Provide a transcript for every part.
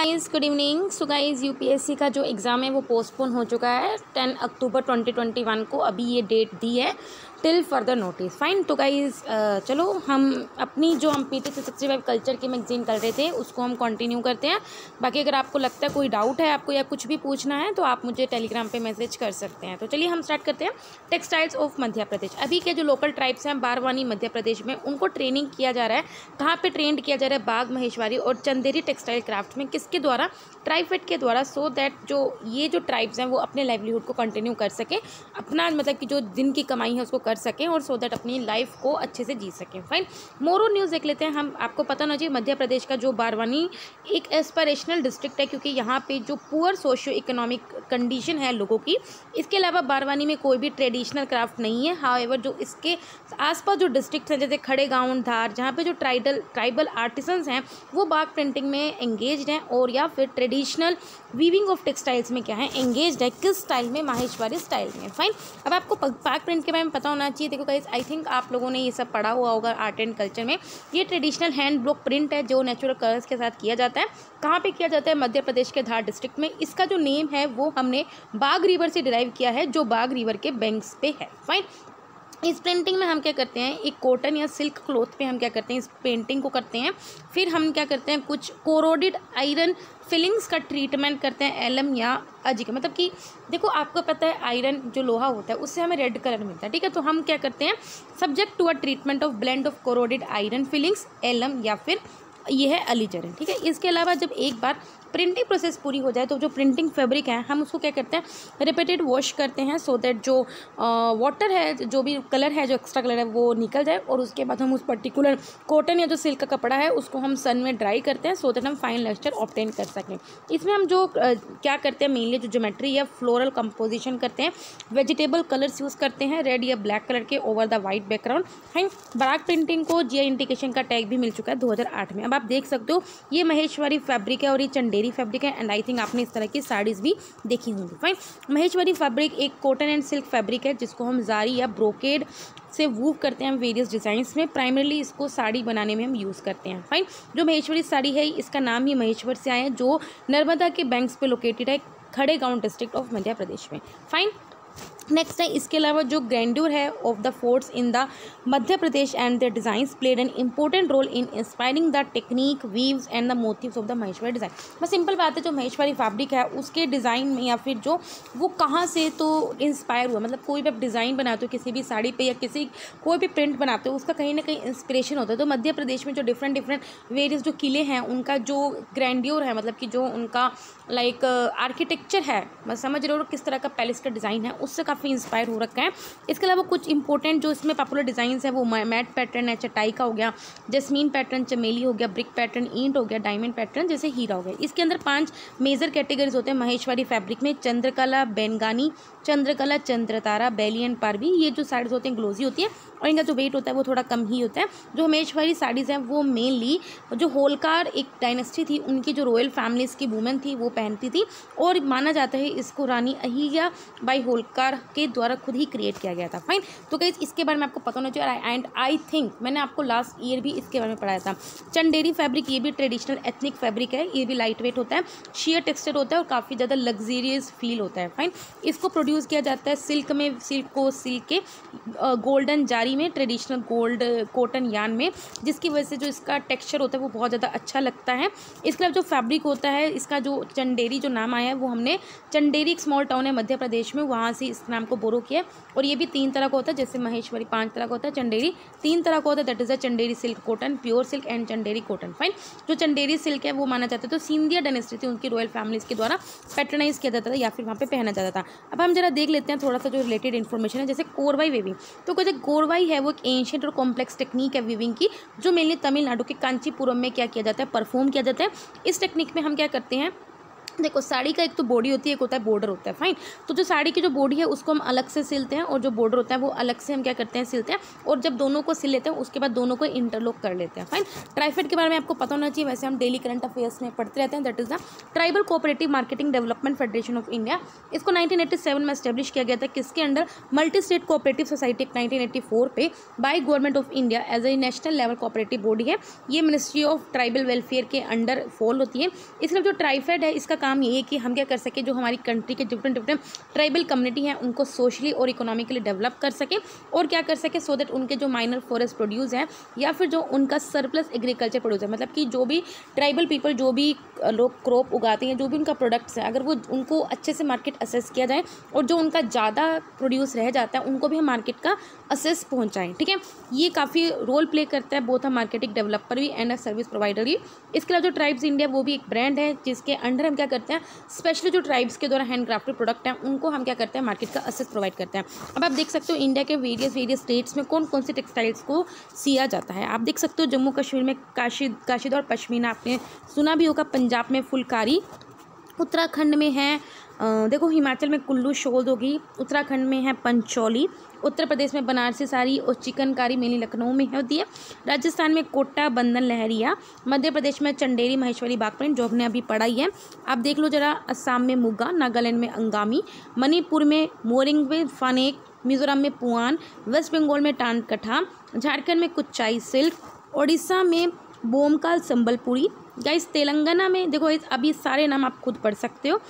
Guys good evening so guys UPSC का जो exam है, वो पोस्टपोन हो चुका है। टेन अक्टूबर 2021 को अभी ये डेट दी है टिल फर्दर नोटिस फाइन तो गाइज़ चलो, हम अपनी जो हम P T sixty five culture की मैगजीन कर रहे थे, उसको हम कंटिन्यू करते हैं। बाकी अगर आपको लगता है कोई डाउट है आपको या कुछ भी पूछना है तो आप मुझे टेलीग्राम पे मैसेज कर सकते हैं। तो चलिए, हम स्टार्ट करते हैं। टेक्सटाइल्स ऑफ़ मध्य प्रदेश अभी के जो लोकल ट्राइब्स हैं बारवानी मध्य प्रदेश में, उनको ट्रेनिंग किया जा रहा है। कहाँ पर ट्रेंड किया जा रहा है? बाघ महेश्वरी और चंदेरी टेक्सटाइल क्राफ्ट में। किसके द्वारा ट्राइफेड के द्वारा सो दैट जो ये जो ट्राइब्स हैं, वो अपने लाइवलीहुड को कंटिन्यू कर सकें, अपना मतलब कि जो दिन की कमाई है, उसको कर सकें और सो दैट अपनी लाइफ को अच्छे से जी सकें। फाइन मोरो न्यूज़ देख लेते हैं हम। आपको पता ना चाहिए, मध्य प्रदेश का जो बारवानी एक एस्परेशनल डिस्ट्रिक्ट है, क्योंकि यहाँ पर जो पुअर सोशियो इकोनॉमिक कंडीशन है लोगों की, इसके अलावा बारवानी में कोई भी ट्रेडिशनल क्राफ्ट नहीं है। हाउ जो इसके आसपास जो डिस्ट्रिक्ट हैं, जैसे खड़े गाँव धार, जहाँ पर जो ट्राइडल ट्राइबल आर्टिसंस हैं, वो बाग प्रिंटिंग में एंगेज हैं और या फिर ट्रेडिशनल वीविंग ऑफ़ टेक्सटाइल्स में क्या है? एंगेज है। किस स्टाइल में? माहेश्वरी स्टाइल में। फाइन अब आपको पाक प्रिंट के बारे में पता होना चाहिए। देखो गाइज़ आई थिंक आप लोगों ने ये सब पढ़ा हुआ होगा आर्ट एंड कल्चर में। ये ट्रेडिशनल हैंड ब्लॉक प्रिंट है जो नेचुरल कलर्स के साथ किया जाता है। कहाँ पे किया जाता है? मध्य प्रदेश के धार डिस्ट्रिक्ट में। इसका जो नेम है वो हमने बाघ रिवर से डिराइव किया है, जो बाघ रिवर के बैंक्स पे है। फाइन इस पेंटिंग में हम क्या करते हैं, एक कॉटन या सिल्क क्लोथ पे हम क्या करते हैं, इस पेंटिंग को करते हैं। फिर हम क्या करते हैं, कुछ कोरोडिड आयरन फिलिंग्स का ट्रीटमेंट करते हैं, एलम या अजिक मतलब कि देखो, आपको पता है आयरन जो लोहा होता है, उससे हमें रेड कलर मिलता है, ठीक है? तो हम क्या करते हैं subject to a treatment of blend of corroded iron filings alum या फिर ये है अलीजरन ठीक है? इसके अलावा जब एक बार प्रिंटिंग प्रोसेस पूरी हो जाए तो जो प्रिंटिंग फैब्रिक है, हम उसको क्या करते हैं, रिपीटेड वॉश करते हैं सो दैट जो वाटर है, जो भी कलर है, जो एक्स्ट्रा कलर है, वो निकल जाए, और उसके बाद हम उस पर्टिकुलर कॉटन या जो सिल्क का कपड़ा है, उसको हम सन में ड्राई करते हैं सो दैट हम फाइन लेक्चर ऑप्टेन कर सकें। इसमें हम जो क्या करते हैं मेनली जो जोमेट्री या फ्लोरल कंपोजिशन करते हैं वेजिटेबल कलर्स यूज़ करते हैं रेड या ब्लैक कलर के ओवर द वाइट बैकग्राउंड है बराक प्रिंटिंग को जीआई इंडिकेशन का टैग भी मिल चुका है दो हज़ार आठ में। अब आप देख सकते हो, ये महेश्वरी फैब्रिक है और ये चंडे चंदेरी फैब्रिक है एंड आई थिंक आपने इस तरह की साड़ीज़ भी देखी होंगी। फाइन महेश्वरी फैब्रिक एक कॉटन एंड सिल्क फैब्रिक है, जिसको हम जारी या ब्रोकेड से वूव करते हैं वेरियस डिज़ाइंस में। प्राइमरली इसको साड़ी बनाने में हम यूज़ करते हैं। फाइन जो महेश्वरी साड़ी है, इसका नाम ही महेश्वर से आया है, जो नर्मदा के बैंक्स पर लोकेटेड है, खड़े गाँव डिस्ट्रिक्ट ऑफ़ मध्य प्रदेश में। फाइन नेक्स्ट है। इसके अलावा जो ग्रैंड्यूर है of the forts in the Madhya Pradesh and the designs played an important role in inspiring the technique weaves and the motifs of the Maheshwari design बस simple बात है, जो महेश्वरी फैब्रिक है, उसके डिज़ाइन में या फिर जो, वो कहाँ से तो इंस्पायर हुआ? मतलब कोई भी आप डिज़ाइन बनाते हो, किसी भी साड़ी पर या किसी, कोई भी प्रिंट बनाते हो, उसका कहीं ना कहीं इंस्पिरेशन होता है। तो मध्य प्रदेश में जो डिफरेंट डिफरेंट वेरियस जो किले हैं, उनका जो ग्रैंड्योर है मतलब कि जो उनका लाइक आर्किटेक्चर है मैं समझ रहे हो किस तरह का पैलेस का डिज़ाइन है, उससे काफ़ी काफ़ी इंस्पायर हो रखा है। इसके अलावा कुछ इंपॉर्टेंट जो इसमें पॉपुलर डिज़ाइन है, वो मैट पैटर्न है, चटाई का हो गया जस्मीन पैटर्न चमेली हो गया ब्रिक पैटर्न ईंट हो गया डायमंड पैटर्न जैसे हीरा हो गया। इसके अंदर पाँच मेजर कैटेगरीज होते हैं, महेश्वरी फैब्रिक में चंद्रकला, बेनगानी, चंद्रकला, चंद्रतारा बेली एंड पारवी, ये जो साड़ीज होते हैं ग्लोजी होती है, और इनका जो वेट होता है, वो थोड़ा कम ही होता है। जो महेश्वरी साड़ीज़ हैं, वो मेनली जो होलकार एक डायनेस्टी थी, उनकी जो रॉयल फैमिलीज़ की वुमेन थी, वो पहनती थी, और माना जाता है इसको रानी अहिया बाई होलकार के द्वारा खुद ही क्रिएट किया गया था। फाइन तो कहीं इसके बारे में आपको पता होना चाहिए एंड आई थिंक मैंने आपको लास्ट ईयर भी इसके बारे में पढ़ाया था। चंडेरी फैब्रिक ये भी ट्रेडिशनल एथनिक फैब्रिक है, ये भी लाइट वेट होता है शेयर टेक्सचर होता है और काफ़ी ज़्यादा लग्जीरियस फील होता है। फाइन इसको प्रोड्यूस किया जाता है सिल्क में सिल्क को सिल्क के गोल्डन जारी में ट्रेडिशनल गोल्ड कॉटन यान में, जिसकी वजह से जो इसका टेक्सचर होता है वो बहुत ज़्यादा अच्छा लगता है। इसके अलावा जो फैब्रिक होता है, इसका जो चंडेरी जो नाम आया है, वो हमने चंडेरी एक स्मॉल टाउन है मध्य प्रदेश में, वहाँ से इस नाम को बोरो किया। और ये भी तीन तरह का होता है, जैसे महेश्वरी पाँच तरह का होता है, चंडेरी तीन तरह का होता है that is a Chanderi silk cotton pure silk and Chanderi cotton fine जो चंडेरी सिल्क है, वो माना जाता है तो सिंधिया डेनेस्टी थी, उनकी रॉयल फैमिलीज़ के द्वारा पैटर्नाइज किया जाता था या फिर वहाँ पर पहना जाता था। अब हम जरा देख लेते हैं, थोड़ा सा जो रिलेटेड इन्फॉर्मेशन है, जैसे कोरवाई वेविंग तो कोई गोरवाई है, वो एक एंशियंट और कॉम्प्लेक्स टेक्निक है विविंग की, जो मेनली तमिलनाडु के कांचीपुरम में क्या किया जाता है परफॉर्म किया जाता है। इस टेक्निक में हम क्या करते हैं देखो, साड़ी का एक तो बॉडी होती है, एक होता है बॉर्डर होता है फाइन तो जो साड़ी की जो बॉडी है, उसको हम अलग से सिलते हैं और जो बॉर्डर होता है, वो अलग से हम क्या करते हैं, सिलते हैं और जब दोनों को सिल लेते हैं, उसके बाद दोनों को इंटरलॉक कर लेते हैं फाइन ट्राइफेड के बारे में आपको पता होना चाहिए, वैसे हम डेली करंट अफेयर्स में पढ़ते रहते हैं that is the tribal cooperative marketing development federation of India इसको नाइनटीन में स्टेब्लिश किया गया था, किसके under multi state cooperative society nineteen पे by government of India as a national level cooperative body है. ये मिनिस्ट्री ऑफ़ ट्राइबल वेलफेयर के अंडर फॉल होती है. इसलिए जो ट्राइफेड है, इसका काम ये है कि हम क्या कर सकें जो हमारी कंट्री के डिफरेंट डिफरेंट ट्राइबल कम्युनिटी हैं, उनको सोशली और इकोनॉमिकली डेवलप कर सके और क्या कर सके सो दैट उनके जो माइनर फॉरेस्ट प्रोड्यूस हैं या फिर जो उनका सरप्लस एग्रीकल्चर प्रोड्यूस है मतलब कि जो भी ट्राइबल पीपल जो भी लोग क्रॉप उगाते हैं, जो भी उनका प्रोडक्ट्स है, अगर वो उनको अच्छे से मार्केट असेस किया जाए और जो उनका ज़्यादा प्रोड्यूस रह जाता है, उनको भी हम मार्केट का असेस पहुँचाएँ, ठीक है? ये काफ़ी रोल प्ले करता है बोथ हम मार्केटिंग डेवलपर भी एंड सर्विस प्रोवाइडर भी। इसके अलावा जो ट्राइब्स इंडिया वो भी एक ब्रांड है जिसके अंडर हम क्या करते हैं? स्पेशली जो ट्राइब्स के द्वारा हैंड क्राफ्टेड प्रोडक्ट हैं, उनको हम क्या करते हैं? मार्केट का असेस प्रोवाइड करते हैं। अब आप देख सकते हो इंडिया के वेरियस वेरियस स्टेट्स में कौन कौन से टेक्सटाइल्स को सिया जाता है। आप देख सकते हो जम्मू कश्मीर में काशी, काशिद और पश्मीना आपने सुना भी होगा, पंजाब में फुलकारी, उत्तराखंड में है देखो, हिमाचल में कुल्लू शोल होगी, उत्तराखंड में है पंचौली, उत्तर प्रदेश में बनारसी साड़ी और चिकनकारी मेनली लखनऊ में होती है। राजस्थान में कोटा बंधन लहरिया, मध्य प्रदेश में चंडेरी, महेश्वरी बागप्रिंट जो हमने अभी पढ़ाई है। आप देख लो जरा, असम में मुगा, नागालैंड में अंगामी, मणिपुर में मोरिंग में फानेक, मिजोरम में पुआन, वेस्ट बंगाल में टानकठा झारखंड में कुच्चाई सिल्क उड़ीसा में बोमकाल संबलपुरी गाइस तेलंगाना में देखो, इस अभी सारे नाम आप खुद पढ़ सकते हो।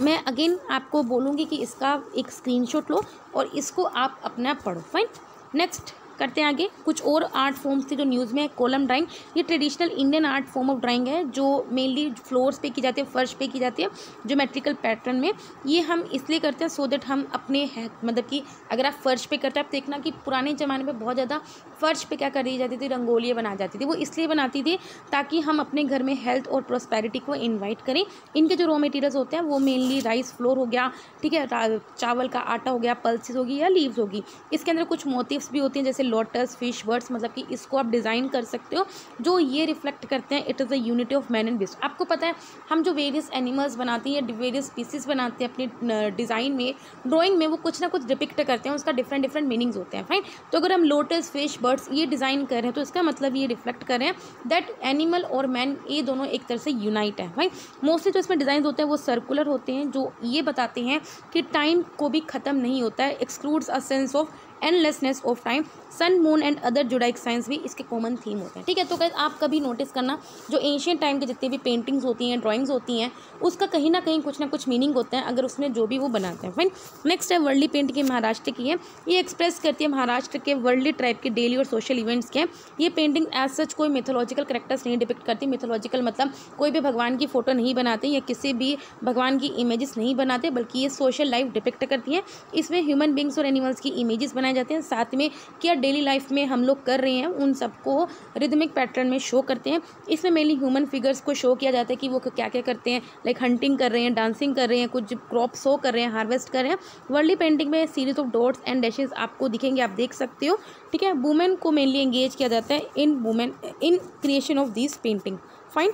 मैं अगेन आपको बोलूँगी कि इसका एक स्क्रीनशॉट लो और इसको आप अपना पढ़ो। फाइन नेक्स्ट करते हैं आगे। कुछ और आर्ट फॉर्म्स थी जो न्यूज़ में है कोलम ड्राइंग ये traditional Indian art form of drawing है, जो मेनली फ्लोर्स पे की जाती है, फर्श पे की जाती है ज्योमेट्रिकल पैटर्न में। ये हम इसलिए करते हैं सो दैट हम अपने मतलब कि अगर आप फर्श पे करते हैं, आप देखना कि पुराने ज़माने में बहुत ज़्यादा फर्श पे क्या कर दी जाती थी, रंगोलियाँ बना जाती थी। वो इसलिए बनाती थी ताकि हम अपने घर में हेल्थ और प्रोस्पेरिटी को इन्वाइट करें। इनके जो रॉ मटेरियल्स होते हैं, वो मेनली राइस फ्लोर हो गया, ठीक है चावल का आटा हो गया पल्सिस होगी या लीव्स होगी। इसके अंदर कुछ मोटिव्स भी होते हैं, जैसे लोटस फ़िश बर्ड्स मतलब कि इसको आप डिज़ाइन कर सकते हो, जो ये रिफ्लेक्ट करते हैं it is the unity of man and beast आपको पता है, हम जो वेरियस एनिमल्स बनाते हैं, या वेरियस स्पीसीज बनाते हैं अपने डिज़ाइन में ड्राइंग में वो कुछ ना कुछ डिपिक्ट करते हैं, उसका डिफरेंट डिफरेंट मीनिंग्स होते हैं फाइन तो अगर हम लोटस फ़िश बर्ड्स ये डिज़ाइन कर रहे हैं तो इसका मतलब ये रिफ्लेक्ट कर रहे हैं दैट एनिमल और मैन ये दोनों एक तरह से यूनाइट है भाई मोस्टली जो इसमें डिज़ाइन होते हैं, वो सर्कुलर होते हैं, जो ये बताते हैं कि टाइम को भी ख़त्म नहीं होता है excludes a sense of endlessness of time sun moon and other judaic science भी इसके कॉमन थीम होते हैं। ठीक है तो कैसे आप कभी नोटिस करना, जो एशियन टाइम के जितने भी पेंटिंग्स होती हैं ड्राइंग्स होती हैं, उसका कहीं ना कहीं कुछ ना कुछ मीनिंग होता है, अगर उसमें जो भी वो बनाते हैं। फाइन नेक्स्ट है वर्ल्डली पेंट की महाराष्ट्र की है। ये एक्सप्रेस करती है महाराष्ट्र के वर्ल्डली ट्राइब के डेली और सोशल इवेंट्स के। ये पेंटिंग एज सच कोई मिथोलॉजिकल करेक्टर्स नहीं डिपिक्ट करती। मिथोलॉजिकल मतलब कोई भी भगवान की फ़ोटो नहीं बनाते, या किसी भी भगवान की इमेजेस नहीं बनाते, बल्कि ये सोशल लाइफ डिपिक्ट करती हैं। इसमें ह्यूमन बींग्स और एनिमल्स की इमेजेस बनाए जाते हैं। साथ में क्या डेली लाइफ में हम लोग कर रहे हैं, उन सबको रिदमिक पैटर्न में शो करते हैं। इसमें मेनली ह्यूमन फिगर्स को शो किया जाता है कि वो क्या क्या करते हैं। लाइक हंटिंग कर रहे हैं डांसिंग कर रहे हैं, कुछ क्रॉप शो कर रहे हैं हार्वेस्ट कर रहे हैं। वर्ली पेंटिंग में series of dots and dashes आपको दिखेंगे, आप देख सकते हो। ठीक है वुमेन को मेनली एंगेज किया जाता है in women in creation of this painting fine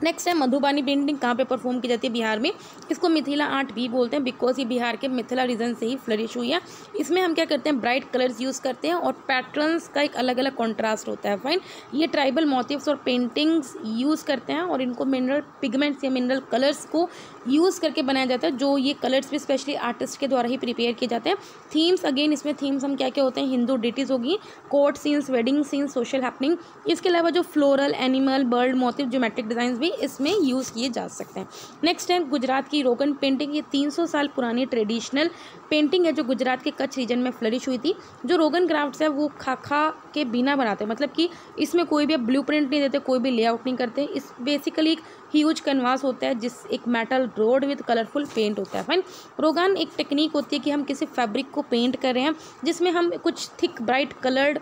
next है, मधुबानी पेंटिंग कहाँ पे परफॉर्म की जाती है बिहार में? इसको मिथिला आर्ट भी बोलते हैं बिकॉज़ ये बिहार के मिथिला रीजन से ही फ्लरिश हुई है। इसमें हम क्या करते हैं ब्राइट कलर्स यूज़ करते हैं और पैटर्न्स का एक अलग अलग कॉन्ट्रास्ट होता है फाइन ये ट्राइबल मोटिव्स और पेंटिंग्स यूज़ करते हैं और इनको मिनरल पिगमेंट्स या मिनरल कलर्स को यूज़ करके बनाया जाता है, जो ये कलर्स भी स्पेशली आर्टिस्ट के द्वारा ही प्रिपेयर किए जाते हैं। थीम्स अगेन इसमें थीम्स हम क्या क्या होते हैं? हिंदू डिटीज़ होगी court scenes wedding scenes social happening इसके अलावा जो floral animal bird motif geometric design भी इसमें यूज़ किए जा सकते हैं। नेक्स्ट है, गुजरात की रोगन पेंटिंग ये 300 साल पुरानी ट्रेडिशनल पेंटिंग है जो गुजरात के कच्छ रीजन में फ्लरिश हुई थी। जो रोगन क्राफ्ट है, वो खाखा के बिना बनाते हैं। मतलब कि इसमें कोई भी ब्लू नहीं देते, कोई भी लेआउट नहीं करते। इस बेसिकली एक ह्यूज कैनवास होता है, जिस एक metal rod with colourful paint होता है। फाइन रोगान एक टेक्निक होती है कि हम किसी फैब्रिक को पेंट कर रहे हैं, जिसमें हम कुछ thick bright coloured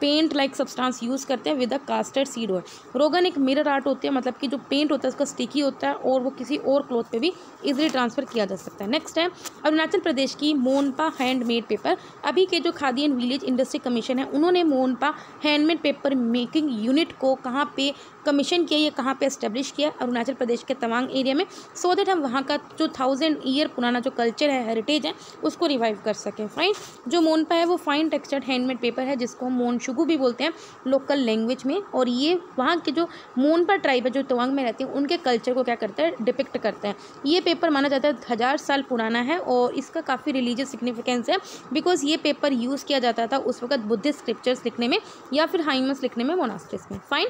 paint like substance use करते हैं with a castor seed oil rogan एक मिरर आर्ट होती है मतलब कि जो पेंट होता है, उसका स्टिकी होता है और वो किसी और क्लॉथ पे भी इजीली ट्रांसफ़र किया जा सकता है. नेक्स्ट है, अरुणाचल प्रदेश की मोनपा हैंडमेड पेपर अभी के जो Khadi and village industry commission है, उन्होंने Monpa handmade paper making unit को कहाँ पे कमीशन किया या कहाँ पे इस्टेब्लिश किया? अरुणाचल प्रदेश के तवांग एरिया में सो so देट हम वहाँ का जो थाउज़ेंड ईयर पुराना जो कल्चर है हेरिटेज है, उसको रिवाइव कर सकें. फाइन जो मोनपा है, वो फाइन टेक्सचर्ड हैंडमेड पेपर है, जिसको हम मोन शुगू भी बोलते हैं लोकल लैंग्वेज में। और ये वहाँ के जो मोनपा ट्राइब है, जो तवांग में रहती है, उनके कल्चर को क्या करता है डिपिक्ट करते हैं। ये पेपर माना जाता है हज़ार साल पुराना है और इसका काफ़ी रिलीजियस सिग्निफिकेंस है बिकॉज़ ये पेपर यूज़ किया जाता था उस वक्त बुद्धिस्ट स्क्रिप्चर्स लिखने में या फिर हाइमस लिखने में मोनास्ट्रिस में। फाइन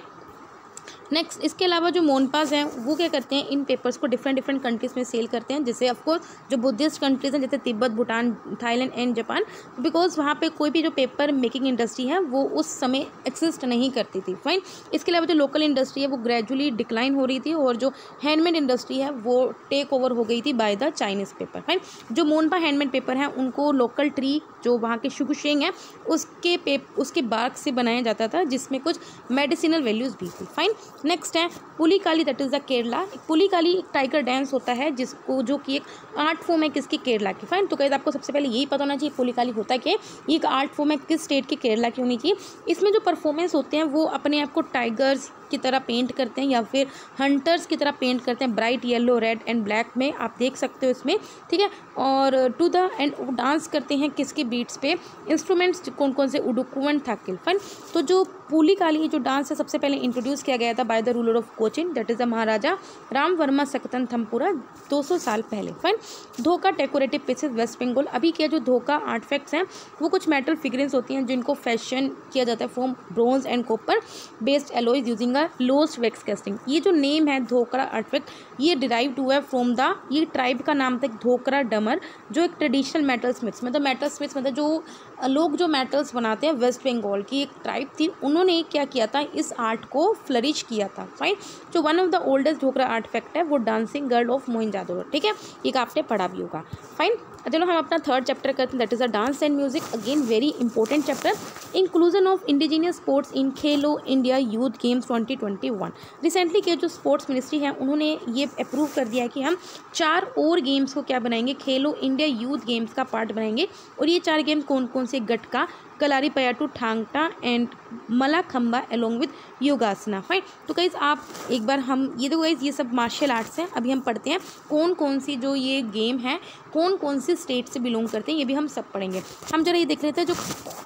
नेक्स्ट इसके अलावा जो मोनपास हैं, वो क्या करते हैं? इन पेपर्स को डिफरेंट डिफरेंट कंट्रीज़ में सेल करते हैं। जैसे ऑफकोर्स जो बुद्धिस्ट कंट्रीज़ हैं, जैसे Tibet, Bhutan Thailand and Japan because वहाँ पे कोई भी जो पेपर मेकिंग इंडस्ट्री है, वो उस समय एक्सिस्ट नहीं करती थी। फाइन इसके अलावा जो लोकल इंडस्ट्री है, वो ग्रेजुअली डिक्लाइन हो रही थी और जो हैंडमेड इंडस्ट्री है, वो टेक ओवर हो गई थी by the Chinese paper fine जो मोनपा हैंडमेड पेपर हैं, उनको लोकल ट्री जो वहाँ के शुगुशेंग है, उसके पेप उसके बाग से बनाया जाता था, जिसमें कुछ मेडिसिनल वैल्यूज़ भी थी। फाइन नेक्स्ट है Puli Kali that is the Kerala Puli Kali एक टाइगर डांस होता है, जिसको जो कि एक आर्ट फॉर्म है किसकी? केरला की। फाइन तो कहते आपको सबसे पहले यही पता होना चाहिए पुली काली होता क्या ये एक आर्ट फॉर्म है किस स्टेट की? केरला की होनी चाहिए। इसमें जो परफॉर्मेंस होते हैं, वो अपने आप को टाइगर्स की तरह पेंट करते हैं, या फिर हंटर्स की तरह पेंट करते हैं bright yellow red and black में। आप देख सकते हो इसमें, ठीक है? और टू द एंड डांस करते हैं किसके बीट्स पे? इंस्ट्रूमेंट्स कौन कौन से? उडुकुवन थाकिल फन तो जो पुली काली जो डांस है, सबसे पहले इंट्रोड्यूस किया गया था by the ruler of Cochin that is the Maharaja Rama Varma Sakthan Thampuran 200 साल पहले फाइन धोखा डेकोरेटिव पीसेस वेस्ट बंगाल अभी के जो धोखा आर्टफैक्ट्स हैं, वो कुछ मेटल फिगरेंस होती हैं जिनको फ़ैशन किया जाता है from bronze and copper based alloys using a lost wax casting ये जो नेम है धोकरा आर्टफैक्ट ये डिराइव हुआ है फ्रॉम द ये ट्राइब का नाम था धोकरा डमर, जो एक ट्रेडिशनल मेटल स्मिथ्स मतलब मेटल स्मिथ्स मतलब जो लोग जो मेटल्स बनाते हैं वेस्ट बंगाल की एक ट्राइब थी, उन्होंने क्या किया था, इस आर्ट को फ्लरिश किया था फाइन जो one of the oldest Dhokra artefact है, वो डांसिंग गर्ल ऑफ़ जादव ठीक है? एक आपने पढ़ा भी होगा फाइन चलो हम अपना थर्ड चैप्टर करते हैं. That is a dance and music again very important chapter inclusion of indigenous sports in Khelo India youth games 2021 recently के जो स्पोर्ट्स मिनिस्ट्री है, उन्होंने ये अप्रूव कर दिया है कि हम चार और गेम्स को क्या बनाएँगे? खेलो इंडिया यूथ गेम्स का पार्ट बनाएँगे. और ये चार गेम्स कौन कौन से गटका कलारी Payattu ठांगटा and Mallakhamb along with yogasana. Fine तो कई आप एक बार हम, ये देखो गाइज़ ये सब मार्शल आर्ट्स हैं, अभी हम पढ़ते हैं। कौन कौन सी जो ये गेम है कौन कौन सी स्टेट से बिलोंग करते हैं, ये भी हम सब पढ़ेंगे। हम जरा ये देख रहे थे जो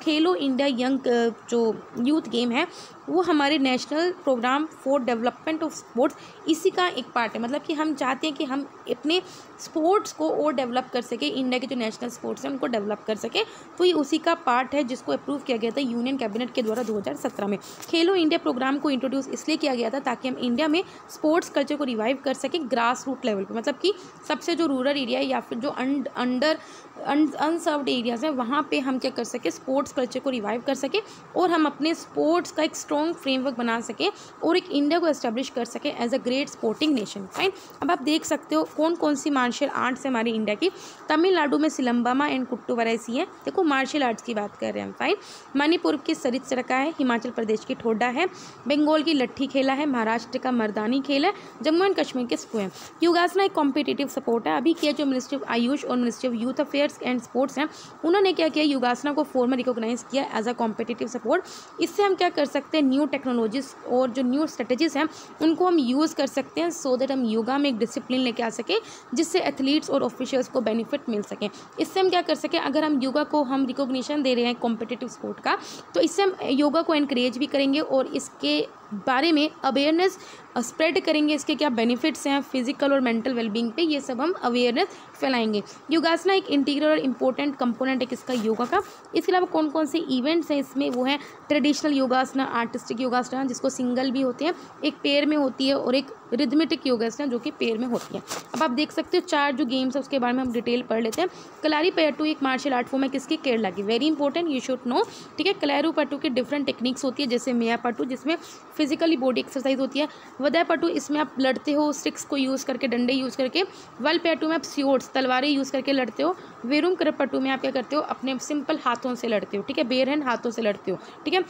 खेलो इंडिया यंग जो यूथ गेम है वो हमारे national programme for development of sports, इसी का एक पार्ट है। मतलब कि हम चाहते हैं कि हम अपने स्पोर्ट्स को और डेवलप कर सके, इंडिया के जो नेशनल स्पोर्ट्स हैं उनको डेवलप कर सके। तो ये उसी का पार्ट है जिसको अप्रूव किया गया था यूनियन कैबिनेट के द्वारा 2017 में। खेलो इंडिया प्रोग्राम को इंट्रोड्यूस इसलिए किया गया था ताकि हम इंडिया में स्पोर्ट्स कल्चर को रिवाइव कर सकें ग्रास रूट लेवल पर मतलब कि सबसे जो रूरल एरिया है या फिर जो अंडर अनसर्व्ड एरियाज़ हैं, वहाँ पे हम क्या कर सकें स्पोर्ट्स कल्चर को रिवाइव कर सकें और हम अपने स्पोर्ट्स का एक स्ट्रॉन्ग फ्रेमवर्क बना सकें और एक इंडिया को एस्टेब्लिश कर सकें as a great sporting nation fine अब आप देख सकते हो कौन कौन सी मार्शल आर्ट्स है हमारी इंडिया की। तमिलनाडु में सिलम्बामा एंड कुट्टू वराइसी है। देखो मार्शल आर्ट्स की बात कर रहे हैं हम फाइन मणिपुर की सरित सरका है, हिमाचल प्रदेश की ठोडा है, बंगाल की लट्ठी खेला है, महाराष्ट्र का मर्दानी खेल है, जम्मू एंड कश्मीर के स्कू है। योगासना एक कॉम्पिटेटिव सपोर्ट है, अभी किया जो मिनिस्ट्री ऑफ़ आयुष और ministry of youth affair affairs and sports हैं, उन्होंने क्या किया, योगासना को फॉर्मल रिकॉग्नाइज किया एज अ कॉम्पिटेटिव सपोर्ट इससे हम क्या कर सकते हैं न्यू टेक्नोलॉजीज़ और जो न्यू स्ट्रेटेजीज हैं, उनको हम यूज़ कर सकते हैं सो दैट हम योगा में एक डिसिप्लिन लेके आ सकें, जिससे एथलीट्स और ऑफिशियल्स को बेनिफिट मिल सकें. इससे हम क्या कर सकें, अगर हम योगा को हम रिकॉग्निशन दे रहे हैं कॉम्पिटेटिव स्पोर्ट का तो इससे हम योगा को इनक्रेज भी करेंगे और इसके बारे में अवेयरनेस स्प्रेड करेंगे, इसके क्या बेनिफिट्स हैं फ़िज़िकल और मेंटल वेलबींग पे, ये सब हम अवेयरनेस फैलाएँगे। योगासना एक इंटीग्रल और इम्पोर्टेंट कंपोनेंट है किसका? योगा का। इसके अलावा कौन कौन से इवेंट्स हैं इसमें? वो है ट्रेडिशनल योगासना आर्टिस्टिक योगासना, जिसको सिंगल भी होते हैं, एक पेयर में होती है और एक रिदमेटिक योगासना जो कि पेयर में होती है। अब आप देख सकते हो चार जो गेम्स है, उसके बारे में हम डिटेल पढ़ लेते हैं। कलारी पैटू एक मार्शल आर्ट फॉर्म है किसकी? केरला की। Very important you should know ठीक है? कलारू पटू की डिफरेंट टेक्निक्स होती है, जैसे मेया पटू जिसमें फिजिकली बॉडी एक्सरसाइज होती है। वदय पटू, इसमें आप लड़ते हो स्टिक्स को यूज़ करके, डंडे यूज़ करके, वल पैटू में आप स्योर्ट्स तलवारें यूज़ करके लड़ते हो, वेरूम करपटू में आप क्या करते हो, अपने सिंपल हाथों से लड़ते हो, ठीक है? बेरहन हाथों से लड़ते हो, ठीक है?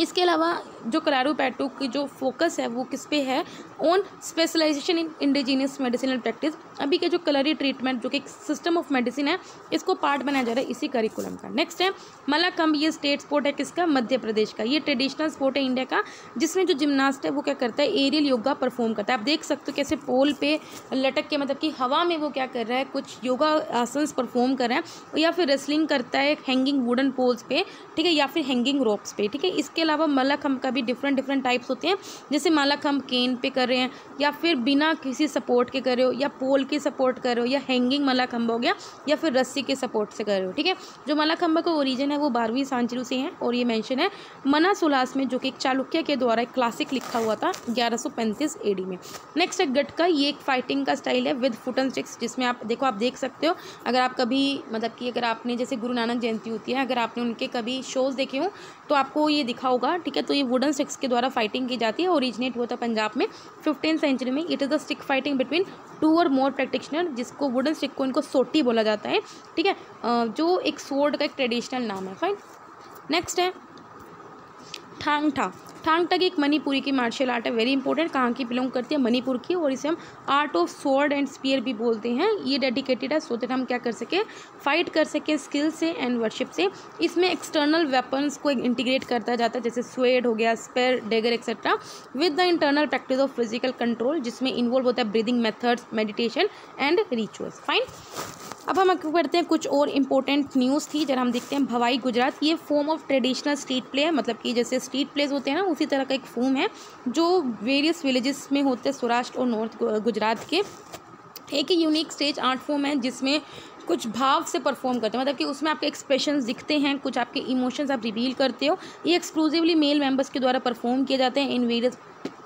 इसके अलावा जो करारू पैटू की जो फोकस है, वो किस पे है? On specialisation in indigenous medicinal practice अभी के जो कलरी ट्रीटमेंट जो कि एक सिस्टम ऑफ़ मेडिसिन है, इसको पार्ट बनाया जा रहा है इसी करिकुलम का। नेक्स्ट है मलाकम्ब ये स्टेट स्पोर्ट है किसका? मध्य प्रदेश का। ये ट्रेडिशनल स्पोर्ट है इंडिया का, जिसमें जो जिमनास्ट है, वो क्या करता है? एरियल योगा परफॉर्म करता है। आप देख सकते हो कैसे पोल पे लटक के मतलब कि हवा में वो क्या कर रहा है, कुछ योगा आसन परफॉर्म कर रहा है या फिर रेसलिंग करता है हैंगिंग वुडन पोल्स पे, ठीक है, या फिर हैंगिंग रोप्स पे, ठीक है। इसके अलावा मलाखम्ब का भी डिफरेंट डिफरेंट टाइप्स होते हैं। जैसे मलाखम्ब केन पे कर रहे हैं, या फिर बिना किसी सपोर्ट के कर रहे हो, या पोल की सपोर्ट कर रहे हो, या हैंगिंग मलाखम्ब हो गया, या फिर रस्सी के सपोर्ट से कर रहे हो, ठीक है? जो मलाखम्बा का ओरिजिन है, वो बारहवीं सांचरू से है, और ये मैंशन है मना सुलास में, जो कि एक चालुक्य के द्वारा एक क्लासिक लिखा हुआ था ग्यारह सौ एडी में। नेक्स्ट है गटका ये एक फाइटिंग का स्टाइल है विद फुटन स्टिक्स जिसमें आप, देखो, आप देख सकते हो, अगर आप कभी मतलब कि अगर आपने, जैसे गुरु नानक जयंती होती है, अगर आपने उनके कभी शोज़ देखे हो तो आपको ये दिखा होगा, ठीक है? तो ये वुडन स्टिक्स के द्वारा फाइटिंग की जाती है ओरिजिनेट हुआ था पंजाब में फिफ्टीन सेंचुरी में it is the stick fighting between two और मोर प्रैक्टिशनर जिसको वुडन स्टिक को इनको सोटी बोला जाता है, ठीक है? जो एक सोर्ड का एक ट्रेडिशनल नाम है फाइन नेक्स्ट है ठांग ठांग टग एक मणिपुरी की मार्शल आर्ट है वेरी इंपॉर्टेंट कहाँ की बिलोंग करती है? मणिपुर की, और इसे हम art of sword and spear भी बोलते हैं। ये डेडिकेटेड है सो दैट हम क्या कर सके फाइट कर सके स्किल से एंड वर्शिप से। इसमें एक्सटर्नल वेपन्स को इंटीग्रेट करता जाता है, जैसे स्वेड हो गया spear dagger etcetera with the internal practice of physical control जिसमें इन्वॉल्व होता है breathing methods meditation and rituals fine अब हम आगे बढ़ते हैं। कुछ और इम्पोर्टेंट न्यूज़ थी, जरा हम देखते हैं भवाई गुजरात। ये form of traditional street play है मतलब कि जैसे स्ट्रीट प्लेस होते हैं ना, उसी तरह का एक फॉर्म है, जो वेरियस विलेजेस में होते हैं, सौराष्ट्र और नॉर्थ गुजरात के। एक ही यूनिक स्टेज आर्ट फॉर्म है, जिसमें कुछ भाव से परफॉर्म करते हैं। मतलब कि उसमें आपके एक्सप्रेशन दिखते हैं, कुछ आपके इमोशंस आप रिवील करते हो। ये एक्सक्लूसिवली मेल मेंबर्स के द्वारा परफॉर्म किए जाते हैं in various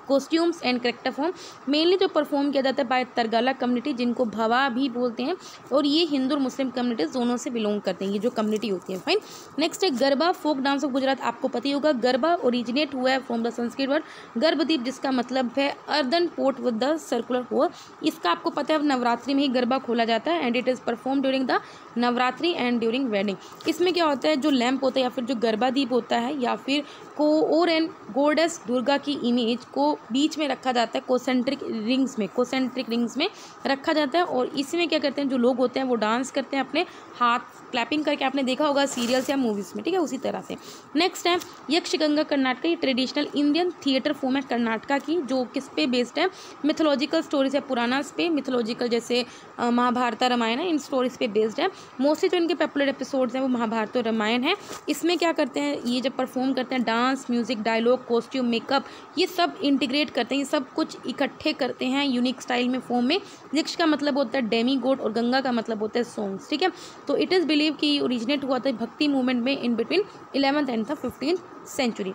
costumes and character form mainly जो परफॉर्म किया जाता है बाय तरगाला कम्युनिटी जिनको भवा भी बोलते हैं, और ये हिंदू और मुस्लिम कम्युनिटीज दोनों से बिलोंग करते हैं, ये जो कम्युनिटी होती है फाइन नेक्स्ट है garba folk dance of Gujarat आपको पता ही होगा गरबा ओरिजिनेट हुआ है from the Sanskrit word Garbhadeep जिसका मतलब है earthen pot with the circular hole इसका आपको पता है नवरात्रि में ही गरबा खोला जाता है and it is perform during the Navratri and during wedding इसमें क्या होता है, जो लैम्प होता है, या फिर जो गरबा दीप होता है, या फिर को और एंड गोडेस दुर्गा की इमेज को बीच में रखा जाता है कोसेंट्रिक रिंग्स में कोसेंट्रिक रिंग्स में रखा जाता है और इसमें क्या करते हैं, जो लोग होते हैं वो डांस करते हैं अपने हाथ क्लैपिंग करके आपने देखा होगा सीरियल्स या मूवीज़ में, ठीक है, उसी तरह से। नेक्स्ट है यक्ष गंगा कर्नाटक, ये ट्रेडिशनल इंडियन थिएटर फॉर्म है कर्नाटका की, जो किस पे बेस्ड है? मिथोलॉजिकल स्टोरीज है पुराना इस पे मिथोलॉजिकल जैसे महाभारत रामायण है, इन स्टोरीज पे बेस्ड है। मोस्टली जो इनके पॉपुलर एपिसोड्स हैं, वो महाभारत और रामायण है। इसमें क्या करते हैं, ये जब परफॉर्म करते हैं dance music dialogue costume makeup ये सब इंटीग्रेट करते हैं, ये सब कुछ इकट्ठे करते हैं यूनिक स्टाइल में फॉर्म में। यक्ष का मतलब होता है डेमी गोड और गंगा का मतलब होता है सॉन्ग्स ठीक है? तो इट इज़ बिलीव कि ओरिजिनेट हुआ था भक्ति मूवमेंट में in between eleventh and the fifteen century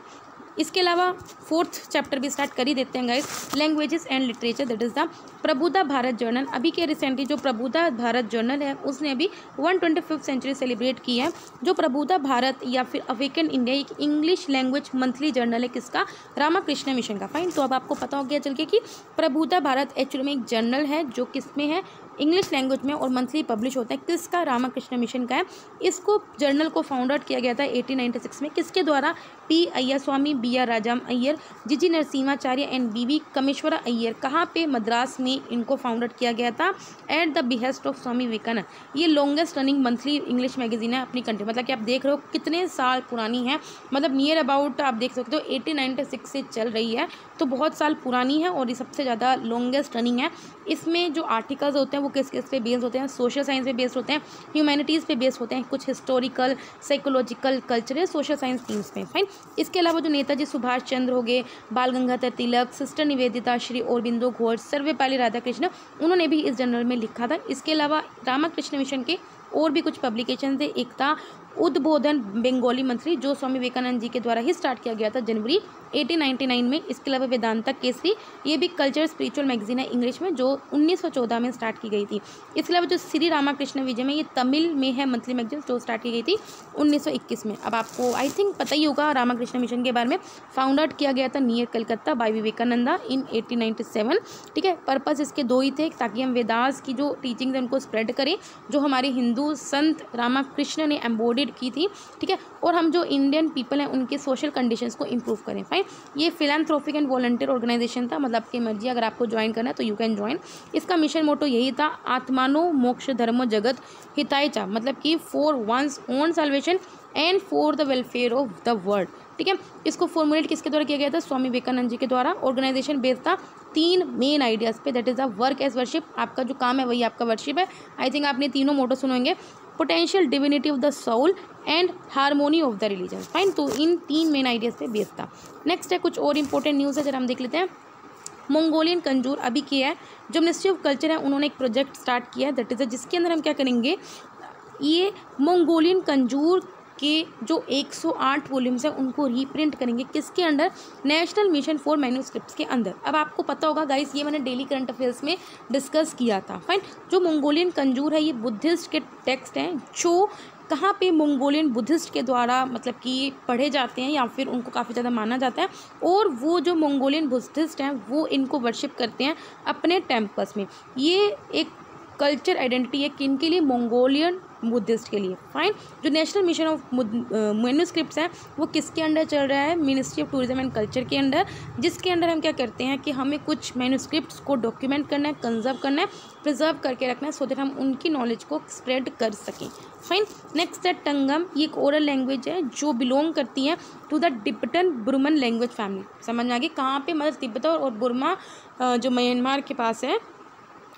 इसके अलावा फोर्थ चैप्टर भी स्टार्ट कर ही देते हैं guys languages and literature that is the Prabuddha Bharata journal अभी के रिसेंटली जो प्रबुदा भारत जर्नल है, उसने अभी one twenty fifth century celebrate की है. जो प्रबुदा भारत या फिर अवेकन इंडिया एक इंग्लिश लैंग्वेज मंथली जर्नल है किसका? रामाकृष्ण मिशन का. फाइन तो अब आपको पता हो गया चल के कि प्रबुदा भारत एक्चुअली में एक जर्नल है, जो किसमें है? इंग्लिश लैंग्वेज में और मंथली पब्लिश होता है। किसका रामाकृष्ण मिशन का है? इसको जर्नल को फाउंड आउट किया गया था 1896 में। किसके द्वारा? P Iyer Swami B R Rajam Iyer, G G Narasimhacharya and B V Kameswara Iyer. कहाँ पे मद्रास में इनको फाउंड आउट किया गया था? At the behest of Swami Vivekananda. ये longest running monthly English magazine है अपनी कंट्री मतलब कि आप देख रहे हो कितने साल पुरानी है। मतलब नियर अबाउट आप देख सकते हो एटीन से चल रही है। तो बहुत साल पुरानी है और ये सबसे ज़्यादा लॉन्गेस्ट रनिंग है। इसमें जो आर्टिकल्स होते हैं वो किस किस पे बेस्ड होते हैं सोशल साइंस पे बेस्ड होते हैं ह्यूमैनिटीज़ पे बेस्ड होते हैं, कुछ historical psychological cultural social science themes पे। फाइन इसके अलावा जो नेताजी सुभाष चंद्र हो गए, बाल गंगाधर तिलक सिस्टर निवेदिता, श्री औरबिंदो घोष, सर्वेपाली राधाकृष्ण, उन्होंने भी इस जर्नल में लिखा था। इसके अलावा रामाकृष्ण मिशन के और भी कुछ पब्लिकेशन थे एक था उद्बोधन बंगाली मंत्री जो स्वामी विवेकानंद जी के द्वारा ही स्टार्ट किया गया था जनवरी 1899 में, इसके अलावा वेदांता केसरी, ये भी कल्चर स्पिरिचुअल मैगजीन है इंग्लिश में, जो 1914 में स्टार्ट की गई थी। इसके अलावा जो श्री रामाकृष्ण विजय में, ये तमिल में है मंथली मैगजीन जो स्टार्ट की गई थी 1921 में। अब आपको आई थिंक पता ही होगा, रामाकृष्ण मिशन के बारे में फाउंड आउट किया गया था near Calcutta by Vivekananda in eighteen ठीक है? पर्पज़ इसके दो ही थे ताकि हम वेदास की जो टीचिंग है, उनको स्प्रेड करें, जो हमारे हिंदू संत रामाकृष्ण ने एम्बोडी इंक्लूडेड की थी, ठीक है? और हम जो इंडियन पीपल हैं, उनके सोशल कंडीशंस को इम्प्रूव करें फाइन ये फिलेंथ्रोपिक एंड वॉल्टियर ऑर्गेनाइजेशन था मतलब आपकी मर्ज़ी, अगर आपको ज्वाइन करना है तो यू कैन ज्वाइन इसका मिशन मोटो यही था, आत्मानो मोक्ष धर्मो जगत हितायचा मतलब कि for one's own salvation and for the welfare of the world ठीक है? इसको फॉर्मुलेट किसके द्वारा किया गया था? स्वामी विवेकानंद जी के द्वारा. ऑर्गेनाइजेशन बेस्ड था, तीन मेन आइडियाज़ पे that is a work as worship आपका जो काम है वही आपका वर्शिप है. आई थिंक आपने तीनों मोटो सुनेंगे potential divinity of the soul and harmony of the religion fine तो इन तीन मेन आइडियाज़ पे बेस्ड था। नेक्स्ट है, कुछ और इंपॉर्टेंट न्यूज़ है, जरा हम देख लेते हैं। मंगोलियन कंजूर अभी किया है। जो मिनिस्ट्री ऑफ़ कल्चर है, उन्होंने एक प्रोजेक्ट स्टार्ट किया है दैट इज़ जिसके अंदर हम क्या करेंगे? ये मंगोलियन कंजूर के जो 108 वॉल्यूम्स हैं, उनको रीप्रिंट करेंगे किसके under national mission for manuscript के अंदर। अब आपको पता होगा गाइस ये मैंने डेली करंट अफेयर्स में डिस्कस किया था। फाइन जो मंगोलियन कंजूर है, ये बुद्धिस्ट के टेक्स्ट हैं, जो कहाँ पे मंगोलियन बुद्धिस्ट के द्वारा मतलब कि पढ़े जाते हैं या फिर उनको काफ़ी ज़्यादा माना जाता है, और वो जो मंगोलियन बुद्धिस्ट हैं, वो इनको वर्शिप करते हैं अपने टेम्पल्स में। ये एक कल्चर आइडेंटिटी है किन के लिए मंगोलियन बुद्धिस्ट के लिए। फाइन जो नेशनल मिशन ऑफ़ मैन्यूस्क्रिप्ट हैं, वो किसके अंडर चल रहा है? Ministry of tourism and culture के अंडर। जिसके अंडर हम क्या करते हैं कि हमें कुछ मैन्यूस्क्रिप्ट को डॉक्यूमेंट करना है कंजर्व करना है प्रिजर्व करके रखना है सो दैट हम उनकी नॉलेज को स्प्रेड कर सकें। फाइन नेक्स्ट है टंगम ये एक ओरल लैंग्वेज है, जो बिलोंग करती है to the Tibetan Burman language family समझ में आ गई कहाँ पे? मतलब तिब्बत और बुरमा जो म्यांमार के पास है,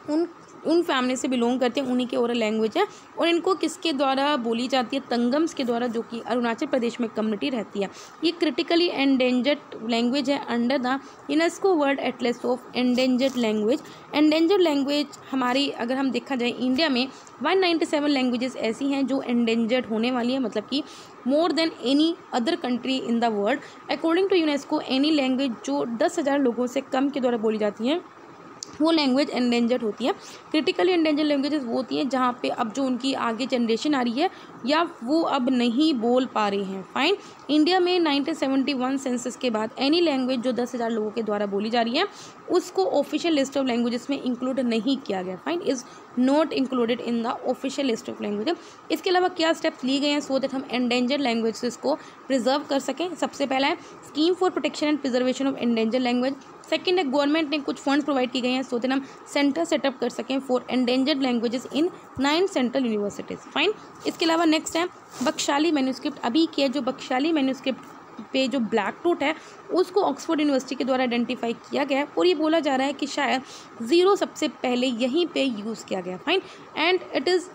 उन उन फैमिली से बिलोंग करते हैं, उन्हीं के ओरल लैंग्वेज है। और इनको किसके द्वारा बोली जाती है? तंगम्स के द्वारा, जो कि अरुणाचल प्रदेश में कम्युनिटी रहती है। ये क्रिटिकली एंडेंजर्ड लैंग्वेज है under the UNESCO world atlas of endangered language endangered language हमारी, अगर हम देखा जाए इंडिया में वन लैंग्वेजेस ऐसी हैं जो एंडेंजर्ड होने वाली है मतलब कि more than any other country in the world according to UNESCO any language जो दस हज़ार लोगों से कम के द्वारा बोली जाती हैं वो लैंग्वेज एंडेंजर्ड होती है। क्रिटिकली एंडेंजर लैंग्वेजेस वो होती हैं जहाँ पे अब जो उनकी आगे जनरेशन आ रही है, या वो अब नहीं बोल पा रहे हैं। फाइन इंडिया में 1971 सेंसस के बाद एनी लैंग्वेज जो दस हज़ार लोगों के द्वारा बोली जा रही है, उसको ऑफिशियल लिस्ट ऑफ़ लैंग्वेजेस में इंक्लूड नहीं किया गया। Fine is not included in the official list of language इसके अलावा क्या स्टेप्स लिए गए हैं सो दैट हम एंडेंजर लैंग्वेजेस को प्रिजर्व कर सकें? सबसे पहला है scheme for protection and preservation of endanger language second है गवर्नमेंट ने कुछ फंड प्रोवाइड किए गए हैं सो दैट हम सेंटर सेटअप कर सकें for endangered languages in nine central universities fine इसके अलावा नेक्स्ट है बख्शाली मैन्यूस्क्रिप्ट अभी किया जो बख्शाली मैन्यूस्क्रिप्ट पे जो ब्लैक टूट है, उसको ऑक्सफोर्ड यूनिवर्सिटी के द्वारा आइडेंटिफाई किया गया है और ये बोला जा रहा है कि शायद ज़ीरो सबसे पहले यहीं पे यूज़ किया गया fine and it is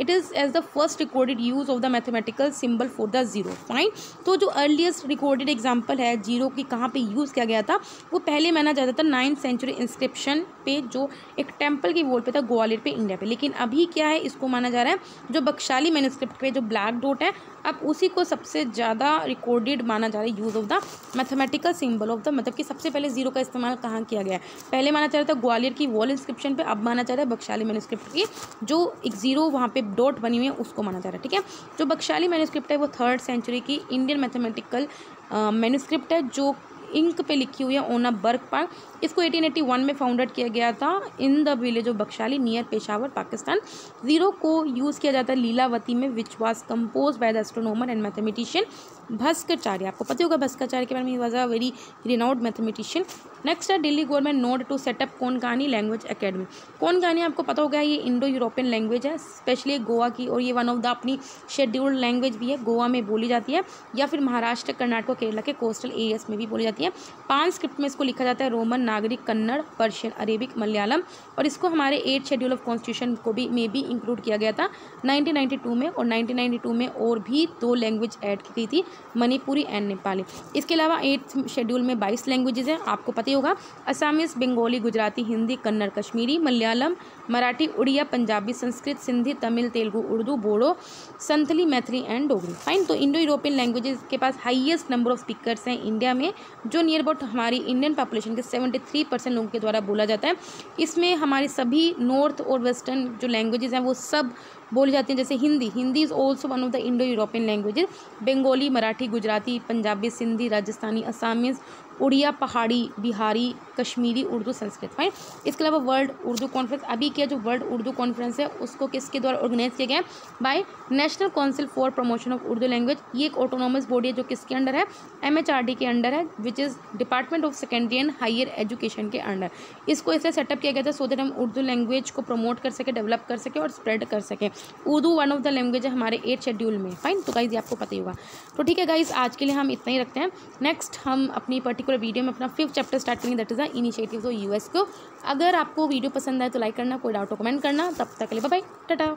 it is as the first recorded use of the mathematical symbol for the zero fine तो जो अर्लीस्ट रिकॉर्डेड एग्ज़ाम्पल है ज़ीरो की कहाँ पर यूज़ किया गया था, वो पहले माना जाता था नाइन्थ सेंचुरी इंस्क्रिप्शन पे, जो एक टेंपल की वॉल पे था, ग्वालियर पे, इंडिया पे। लेकिन अभी क्या है, इसको माना जा रहा है, जो बख्शाली मैनुस्क्रिप्ट पे, जो ब्लैक डॉट है, अब उसी को सबसे ज़्यादा रिकॉर्डेड माना जा रहा है use of the mathematical symbol of the मतलब कि सबसे पहले ज़ीरो का इस्तेमाल कहाँ किया गया है? पहले माना जा रहा था ग्वालियर की वॉल इंस्क्रिप्शन पे, अब माना जा रहा है बख्शाली मैनुस्क्रिप्ट की, जो एक ज़ीरो वहाँ पे डॉट बनी हुई है, उसको माना जा रहा है, ठीक है? जो बख्शाली मैनुस्क्रिप्ट है, वो थर्ड सेंचुरी की इंडियन मैथमेटिकल मैनुस्क्रिप्ट है, जो इंक पे लिखी हुई है ओना बर्ग पार्क इसको 1881 में फाउंडेड किया गया था in the village of Bakhshali near Peshawar Pakistan zero को यूज़ किया जाता है लीलावती में which was compose by the astronomer and mathematician Bhaskaracharya आपको पता होगा भस्करचार्य के बारे में was a very renowned mathematician next है Delhi government note to set up Konkani language academy Konkani आपको पता होगा, ये इंडो यूरोपियन लैंग्वेज है स्पेशली गोवा की, और ये वन ऑफ़ द अपनी शेड्यूल्ड लैंग्वेज भी है गोवा में बोली जाती है, या फिर महाराष्ट्र, कर्नाटक केरला के कोस्टल एरियाज़ में भी बोली जाती है. पाँच स्क्रिप्ट में इसको लिखा जाता है रोमन नागरिक कन्नड़, पर्शियन, अरेबिक, मलयालम और इसको हमारे एट शेड्यूल ऑफ़ कॉन्स्टिट्यूशन को भी में भी इंक्लूड किया गया था। 1992 में और 1992 में और भी दो लैंग्वेज ऐड की गई थी, मणिपुरी एंड नेपाली। इसके अलावा एट्थ शेड्यूल में बाईस लैंग्वेजेज हैं, आपको पता ही होगा। असामिस बंगाली, गुजराती, हिंदी, कन्नड़, कश्मीरी, मलयालम मराठी, उड़िया, पंजाबी, संस्कृत, सिंधी, तमिल, तेलुगु, उर्दू, बोडो, संथली, मैथिली एंड डोगरी। फाइन तो इंडो यूरोपियन लैंग्वेजेस के पास हाईएस्ट नंबर ऑफ़ स्पीकर्स हैं इंडिया में, जो नियर अबाउट हमारी इंडियन पॉपुलेशन के सेवेंटी थ्री परसेंट लोगों के द्वारा बोला जाता है। इसमें हमारी सभी नॉर्थ और वेस्टर्न जो लैंग्वेजेस हैं, वो सब बोली जाती हैं, जैसे Hindi. Hindi is also one of the Indo European languages Bengali Marathi Gujarati Punjabi Sindhi Rajasthani Assamese Oriya Pahari Bihari Kashmiri Urdu Sanskrit fine इसके अलावा वर्ल्ड उर्दू कॉन्फ्रेंस अभी किया जो वर्ल्ड उर्दू कॉन्फ्रेंस है, उसको किसके द्वारा ऑर्गेनाइज किया गया by national council for promotion of Urdu language ये एक ऑटोनॉमस बॉडी है जो किसके अंडर है? एमएचआरडी के अंडर है which is department of secondary and higher education के अंडर. इसको इसलिए सेटअप किया गया था सो दैट हम उर्दू लैंग्वेज को प्रमोट कर सके डेवलप कर सके और स्प्रेड कर सकें। Urdu one of the language है हमारे एट शेड्यूल में। फाइन तो गाइज़ ये आपको पता ही होगा। तो ठीक है गाइज़ आज के लिए हम इतना ही रखते हैं। नेक्स्ट हम अपनी पर्टिकुलर वीडियो में अपना फिफ्थ चैप्टर स्टार्ट करेंगे। That is the initiative of US को। अगर आपको वीडियो पसंद आए तो लाइक करना, कोई डाउट हो कमेंट करना। तब तक के लिए बाय टाटा